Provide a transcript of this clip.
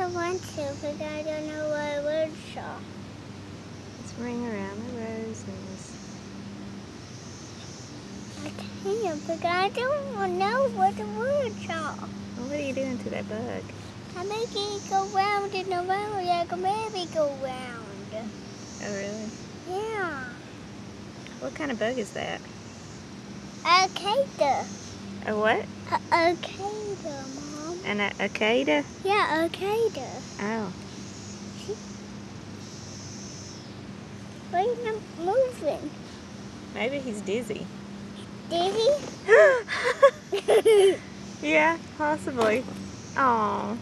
don't want to but I don't know what words are. Let's ring around the roses. I can't because I don't know what the words are. Well, what are you doing to that bug? I'm making it go round and around like a merry-go-round. Oh, really? Yeah. What kind of bug is that? A cicada. A what? A, a cicada, Mom. An a- acada? Yeah, a cicada. Oh. Why is not moving? Maybe he's dizzy. Dizzy? yeah, possibly. Oh.